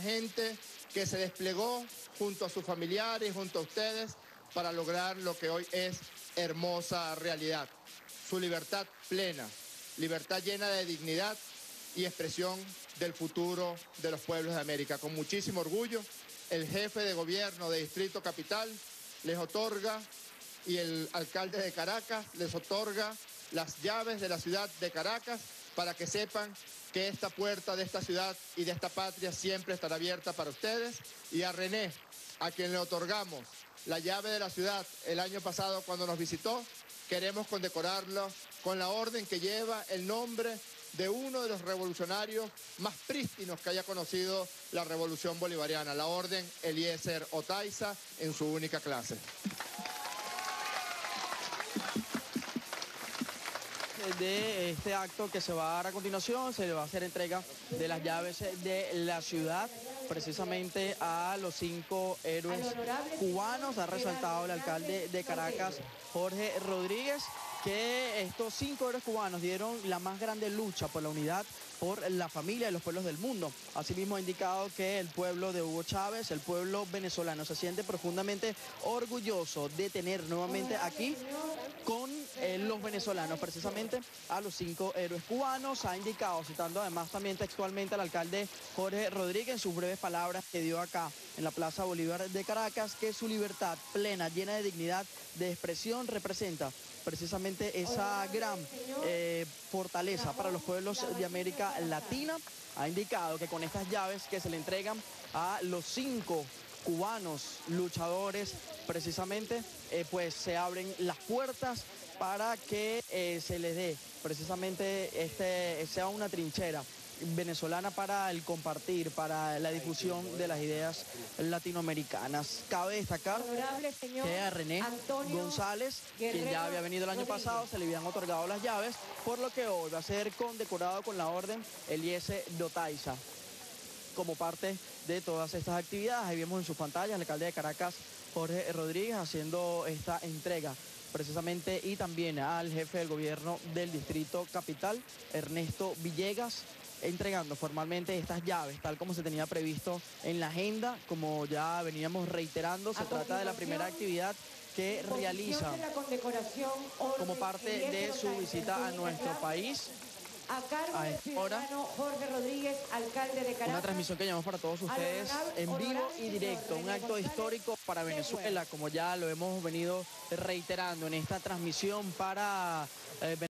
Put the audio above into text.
Gente que se desplegó junto a sus familiares, junto a ustedes, para lograr lo que hoy es hermosa realidad. Su libertad plena, libertad llena de dignidad y expresión del futuro de los pueblos de América. Con muchísimo orgullo, el jefe de gobierno de Distrito Capital les otorga y el alcalde de Caracas les otorga las llaves de la ciudad de Caracas para que sepan que esta puerta de esta ciudad y de esta patria siempre estará abierta para ustedes. Y a René, a quien le otorgamos la llave de la ciudad el año pasado cuando nos visitó, queremos condecorarlo con la orden que lleva el nombre de uno de los revolucionarios más prístinos que haya conocido la revolución bolivariana, la orden Eliezer Otaiza en su única clase. De este acto que se va a dar a continuación, se le va a hacer entrega de las llaves de la ciudad precisamente a los cinco héroes cubanos. Ha resaltado el alcalde de Caracas, Jorge Rodríguez, que estos cinco héroes cubanos dieron la más grande lucha por la unidad por la familia y los pueblos del mundo. Asimismo ha indicado que el pueblo de Hugo Chávez, el pueblo venezolano, se siente profundamente orgulloso de tener nuevamente aquí con eh, los venezolanos, precisamente a los cinco héroes cubanos. Ha indicado, citando además también textualmente al alcalde Jorge Rodríguez en sus breves palabras que dio acá en la Plaza Bolívar de Caracas, que su libertad plena, llena de dignidad de expresión, representa precisamente esa gran eh, fortaleza para los pueblos de América Latina. Ha indicado que con estas llaves que se le entregan a los cinco cubanos luchadores, precisamente, eh, pues se abren las puertas para que eh, se les dé precisamente este, sea una trinchera venezolana para el compartir, para la difusión de las ideas latinoamericanas. Cabe destacar que a René González, quien ya había venido el año pasado, se le habían otorgado las llaves, por lo que hoy va a ser condecorado con la orden Eliese Dotaiza. Como parte de todas estas actividades, ahí vemos en sus pantallas el alcalde de Caracas, Jorge Rodríguez, haciendo esta entrega precisamente y también al jefe del gobierno del distrito capital, Ernesto Villegas, entregando formalmente estas llaves, tal como se tenía previsto en la agenda, como ya veníamos reiterando, se trata de la primera actividad que realiza como parte de su visita a nuestro país a cargo del ciudadano Jorge Rodríguez, alcalde de Caracas. Una transmisión que llevamos para todos ustedes en vivo y directo, un acto histórico para Venezuela, como ya lo hemos venido reiterando en esta transmisión para... Eh,